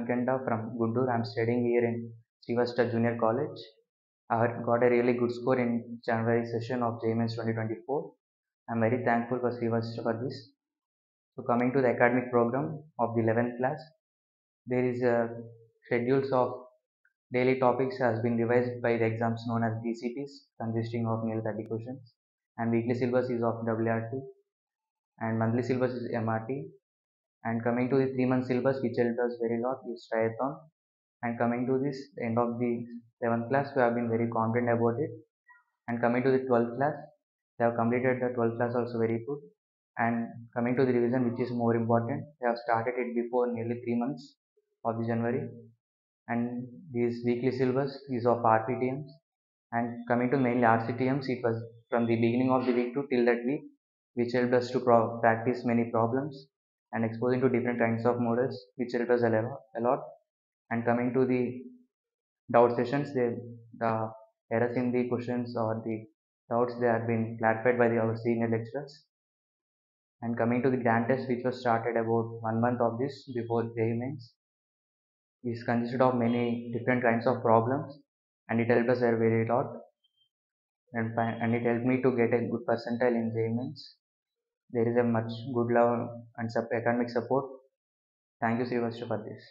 Kenda from Guntur. I'm studying here in Sri Vasishta Junior College. I got a really good score in January session of JEE Mains 2024. I'm very thankful for Sri Vasishta for this. So coming to the academic program of the 11th class, there is a schedules of daily topics has been revised by the exams known as DCTs consisting of nearly 30 questions and weekly syllabus is of WRT and monthly syllabus is MRT and coming to the three month syllabus which helped us very lot is triathlon. And coming to this end of the 11th class we have been very confident about it. And coming to the 12th class they have completed the 12th class also very good. And coming to the revision which is more important they have started it before nearly three months of the January. And this weekly syllabus is of RPTMs and coming to mainly RCTMs it was from the beginning of the week to till that week which helped us to practice many problems and exposing to different kinds of models which helped us a lot, a lot. and coming to the doubt sessions they, the errors in the questions or the doubts they have been clarified by the, our senior lecturers. And coming to the grand test which was started about one month of this before mains is consisted of many different kinds of problems and it helped us a very lot. And, and it helped me to get a good percentile in JEE mains there is a much good love and sub- support. Thank you Sri Vasishta for this